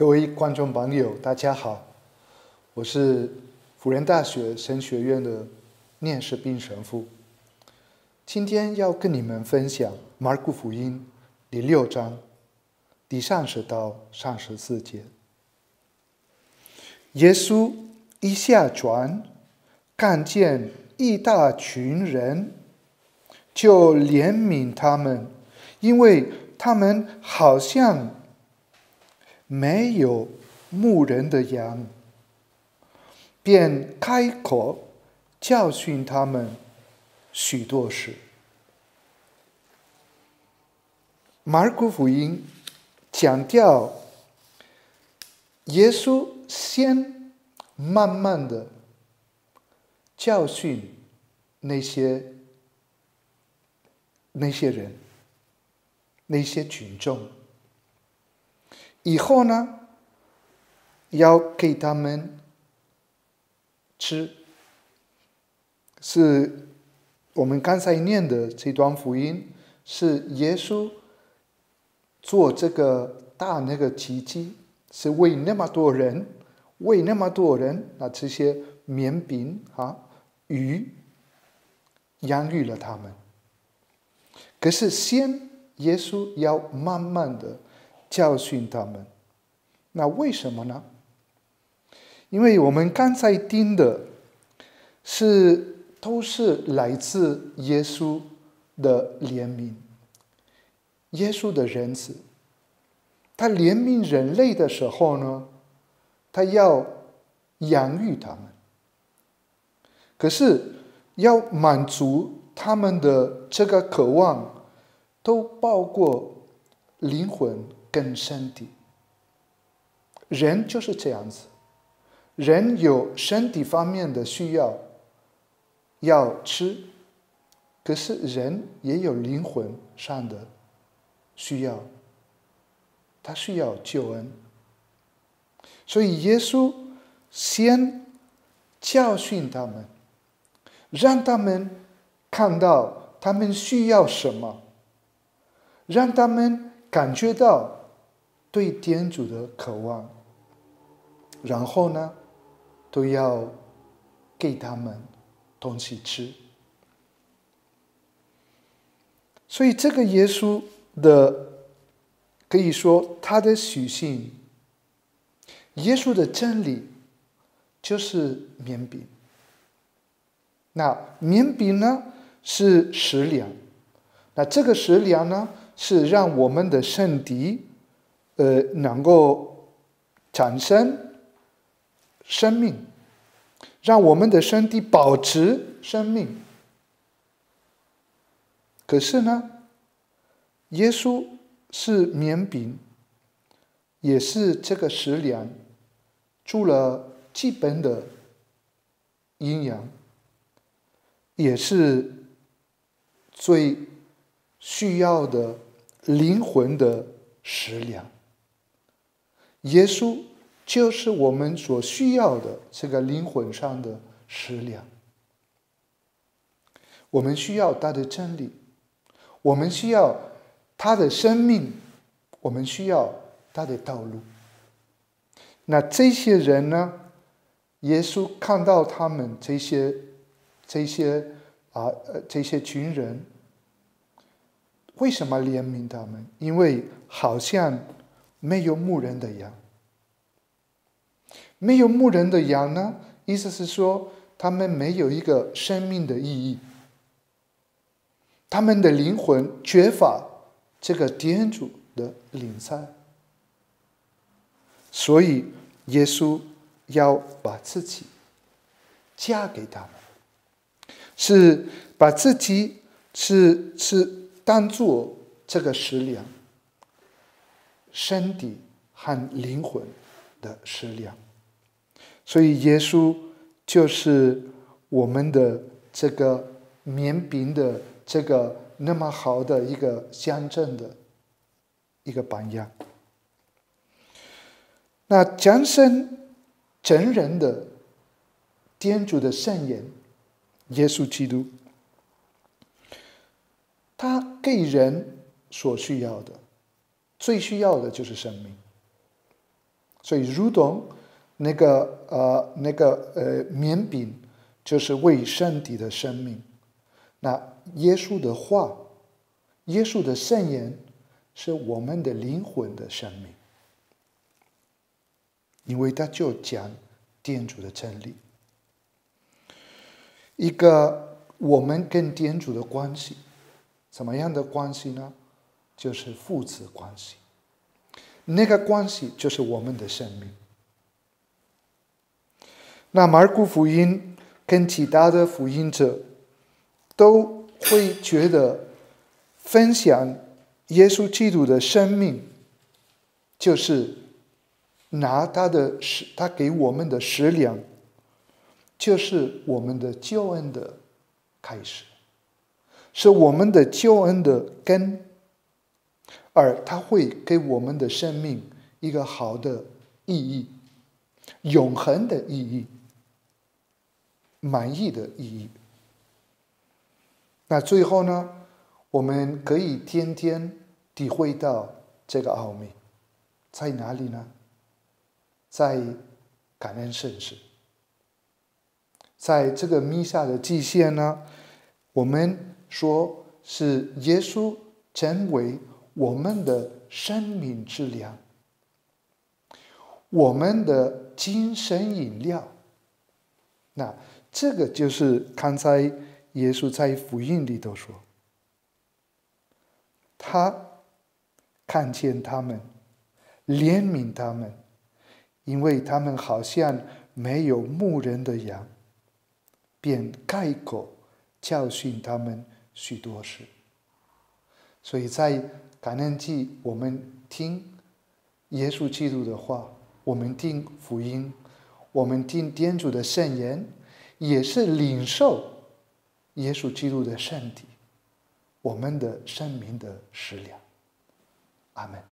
各位观众朋友，大家好，我是辅仁大学神学院的聂世斌神父。今天要跟你们分享马可福音第六章第三十到三十四节。耶稣一下船，看见一大群人，就怜悯他们，因为他们好像没有牧人的羊，便开口教训他们许多事。马尔古福音强调，耶稣先慢慢的教训那些那些人，那些群众。以后呢，要给他们吃，是我们刚才念的这段福音，是耶稣做这个大那个奇迹，是为那么多人，为那么多人啊，这些面饼啊、鱼养育了他们。可是先耶稣要慢慢的。教训他们，那为什么呢？因为我们刚才听的是都是来自耶稣的怜悯，耶稣的仁慈。他怜悯人类的时候呢，他要养育他们，可是要满足他们的这个渴望，都包括灵魂。跟身体，人就是这样子，人有身体方面的需要，要吃，可是人也有灵魂上的需要，他需要救恩，所以耶稣先教训他们，让他们看到他们需要什么，让他们感觉到。对天主的渴望，然后呢，都要给他们东西吃。所以，这个耶稣的可以说他的属性，耶稣的真理就是面饼。那面饼呢是食粮，那这个食粮呢是让我们的身体。呃，能够产生生命，让我们的身体保持生命。可是呢，耶稣是面饼，也是这个食粮，除了基本的营养，也是最需要的灵魂的食粮。耶稣就是我们所需要的这个灵魂上的食粮。我们需要他的真理，我们需要他的生命，我们需要他的道路。那这些人呢？耶稣看到他们这些、这些啊呃这些群人，为什么怜悯他们？因为好像。没有牧人的羊，没有牧人的羊呢？意思是说，他们没有一个生命的意义，他们的灵魂缺乏这个天主的领在，所以耶稣要把自己嫁给他们，是把自己是是当做这个食粮。身体和灵魂的食粮，所以耶稣就是我们的这个绵饼的这个那么好的一个乡镇的一个榜样。那降生真人的天主的圣言，耶稣基督，他给人所需要的。最需要的就是生命，所以，如同那个呃那个呃面饼，就是为身体的生命。那耶稣的话，耶稣的圣言，是我们的灵魂的生命，因为他就讲天主的真理。一个我们跟天主的关系，怎么样的关系呢？就是父子关系。那个关系就是我们的生命。那马尔谷福音跟其他的福音者都会觉得，分享耶稣基督的生命，就是拿他的食，他给我们的食粮，就是我们的救恩的开始，是我们的救恩的根。而它会给我们的生命一个好的意义，永恒的意义，满意的意义。那最后呢，我们可以天天体会到这个奥秘，在哪里呢？在感恩圣事，在这个弥撒的祭献呢，我们说是耶稣成为。我们的生命质量，我们的精神饮料，那这个就是刚才耶稣在福音里头说，他看见他们，怜悯他们，因为他们好像没有牧人的羊，便开口教训他们许多事，所以在。感恩祭，我们听耶稣基督的话，我们听福音，我们听天主的圣言，也是领受耶稣基督的圣体，我们的生命的食粮。阿门。